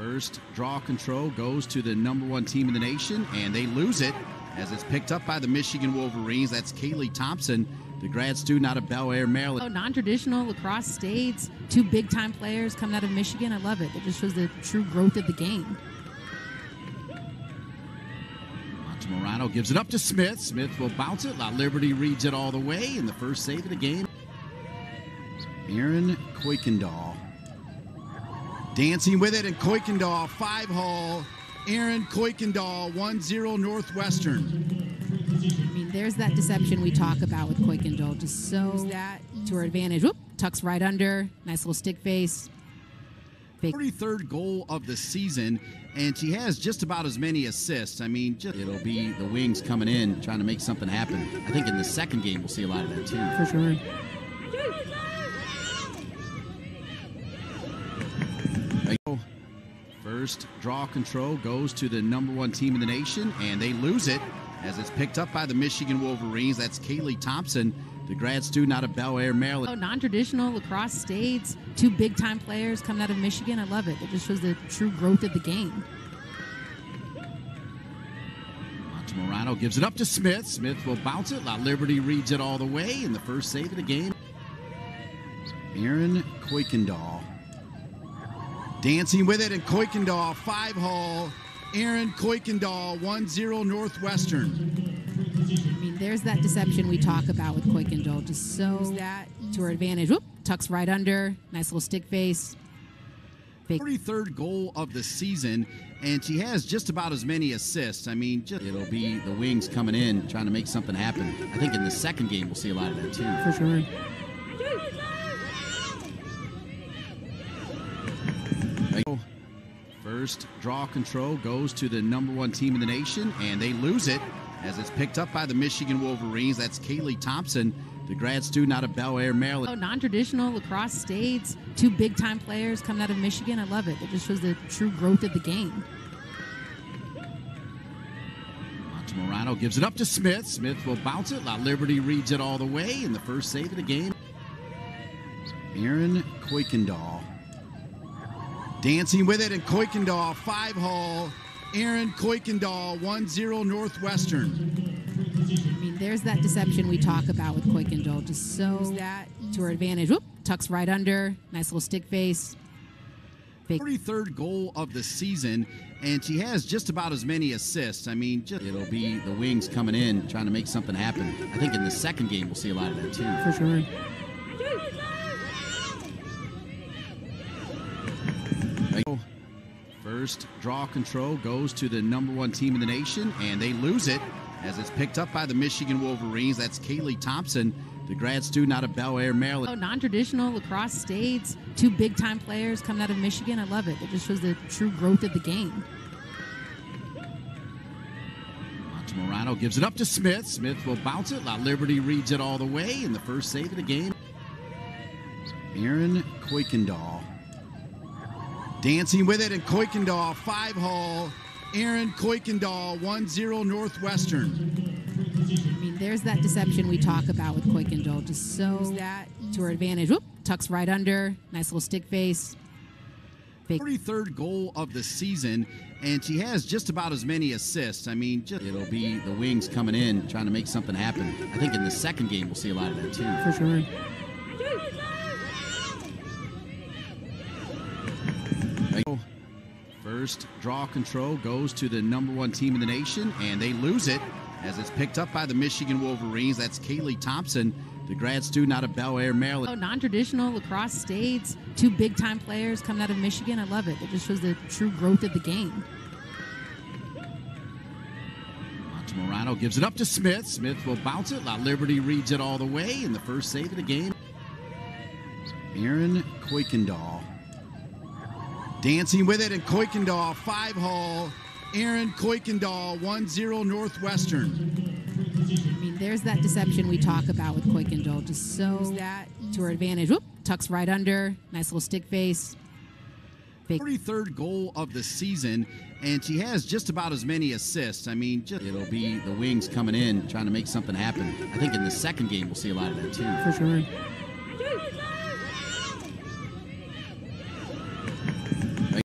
First draw control goes to the number one team in the nation, and they lose it as it's picked up by the Michigan Wolverines. That's Kaylee Thompson, the grad student out of Bel Air, Maryland. Oh, non-traditional lacrosse states, two big-time players coming out of Michigan. I love it. It just shows the true growth of the game. Morano gives it up to Smith. Smith will bounce it. La Liberty reads it all the way in the first save of the game. Erin Coykendall dancing with it, and Coykendall five hole. Erin Coykendall 1-0 Northwestern. I mean, there's that deception we talk about with Coykendall. Just so that to her advantage. Whoop, tucks right under. Nice little stick face. 43rd goal of the season, and she has just about as many assists. I mean, just, it'll be the wings coming in, trying to make something happen. I think in the second game, we'll see a lot of that too. For sure. First draw control goes to the number one team in the nation, and they lose it as it's picked up by the Michigan Wolverines. That's Kaylee Thompson, the grad student out of Bel Air, Maryland. Oh, non-traditional lacrosse states, two big-time players coming out of Michigan. I love it. It just shows the true growth of the game. Morano gives it up to Smith. Smith will bounce it. La Liberty reads it all the way in the first save of the game. Erin Coykendall dancing with it, and Coykendall five hole. Erin Coykendall 1-0 Northwestern. I mean, there's that deception we talk about with Coykendall. Just so that to her advantage. Whoop, tucks right under. Nice little stick face. 43rd goal of the season, and she has just about as many assists. I mean, just, it'll be the wings coming in, trying to make something happen. I think in the second game, we'll see a lot of that too. For sure. First draw control goes to the number one team in the nation, and they lose it as it's picked up by the Michigan Wolverines. That's Kaylee Thompson, the grad student out of Bel Air, Maryland. Oh, non-traditional lacrosse states, two big-time players coming out of Michigan. I love it. It just shows the true growth of the game. Morano gives it up to Smith. Smith will bounce it. La Liberty reads it all the way in the first save of the game. Erin Coykendall dancing with it, and Coykendall five hole. Erin Coykendall 1-0 Northwestern. I mean, there's that deception we talk about with Coykendall. Just so that to her advantage. Whoop, tucks right under. Nice little stick face. 43rd goal of the season, and she has just about as many assists. I mean, just, it'll be the wings coming in, trying to make something happen. I think in the second game, we'll see a lot of that too. For sure. First draw control goes to the number one team in the nation, and they lose it as it's picked up by the Michigan Wolverines. That's Kaylee Thompson, the grad student out of Bel Air, Maryland. Oh, non-traditional lacrosse states, two big-time players coming out of Michigan. I love it. It just shows the true growth of the game. Morano gives it up to Smith. Smith will bounce it. La Liberty reads it all the way in the first save of the game. Erin Coykendall dancing with it, and Coykendall five hole. Erin Coykendall 1-0 Northwestern. I mean, there's that deception we talk about with Coykendall. Just so that to her advantage. Whoop, tucks right under. Nice little stick face. 43rd goal of the season, and she has just about as many assists. I mean, just, it'll be the wings coming in, trying to make something happen. I think in the second game, we'll see a lot of that too. For sure. First draw control goes to the number one team in the nation, and they lose it as it's picked up by the Michigan Wolverines. That's Kaylee Thompson, the grad student out of Bel Air, Maryland. Oh, non-traditional lacrosse states, two big-time players coming out of Michigan. I love it. It just shows the true growth of the game. Morano gives it up to Smith. Smith will bounce it. La Liberty reads it all the way in the first save of the game. Erin Coykendall dancing with it, and Coykendall five hole. Erin Coykendall 1-0 Northwestern. I mean, there's that deception we talk about with Coykendall. Just so that to her advantage. Whoop, tucks right under. Nice little stick face. 43rd goal of the season, and she has just about as many assists. I mean, just, it'll be the wings coming in, trying to make something happen. I think in the second game, we'll see a lot of that too. For sure.